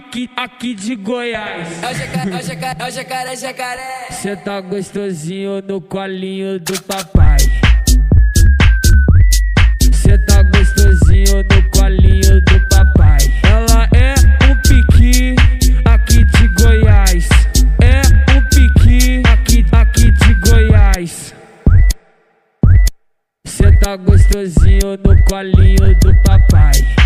aqui, aqui de Goiás. É o jacaré, é o jacaré, é o jacaré, jacaré. Cê tá gostosinho no colinho do papai. Cê tá gostosinho no colinho do papai. Ela é um pique aqui de Goiás. É um pique aqui, aqui de Goiás. Cê tá gostosinho no colinho do papai.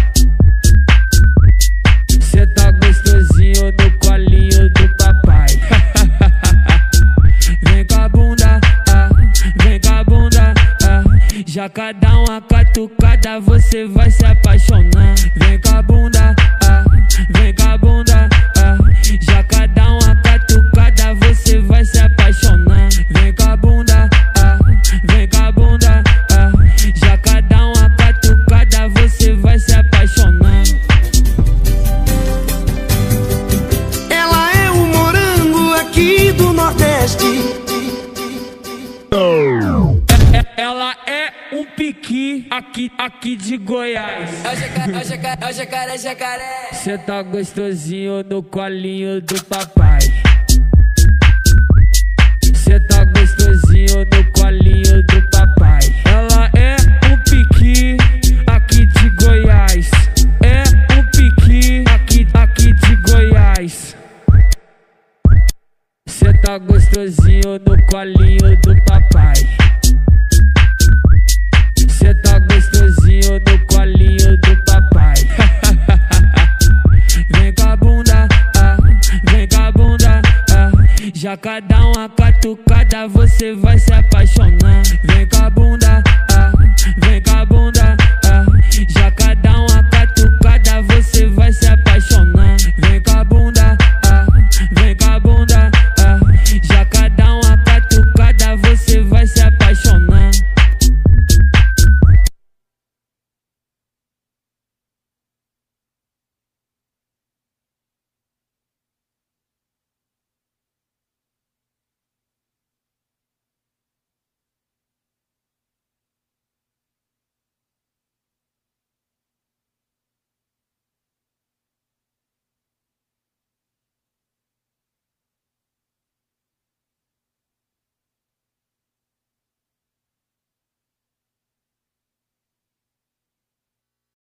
Já cada uma catucada você vai se apaixonar. Vem com a bunda, pique aqui, aqui de Goiás. É o jacaré, jacaré. Cê tá gostosinho no colinho do papai. Cê tá gostosinho no colinho do papai. Ela é um pique aqui de Goiás. É um pique aqui, aqui de Goiás. Cê tá gostosinho no colinho do papai. Já cada uma catucada você vai se apaixonar. Vem com a bunda,